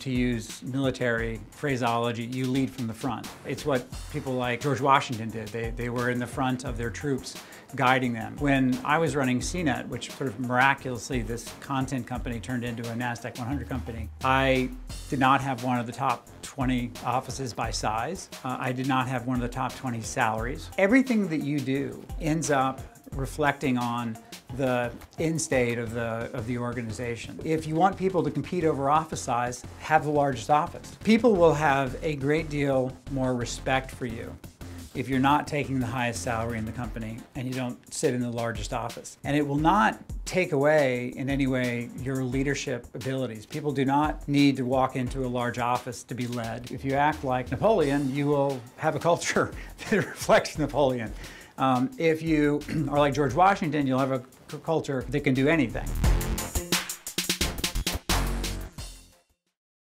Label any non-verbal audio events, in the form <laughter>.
To use military phraseology, you lead from the front. It's what people like George Washington did. They, they were in the front of their troops guiding them. When I was running CNET, which sort of miraculously this content company turned into a NASDAQ 100 company, I did not have one of the top 20 offices by size. Uh, I did not have one of the top 20 salaries. Everything that you do ends up reflecting on the end state of the, of the organization. If you want people to compete over office size, have the largest office. People will have a great deal more respect for you if you're not taking the highest salary in the company and you don't sit in the largest office. And it will not take away in any way your leadership abilities. People do not need to walk into a large office to be led. If you act like Napoleon, you will have a culture <laughs> that reflects Napoleon. Um, if you <clears throat> are like George Washington, you'll have a culture that can do anything.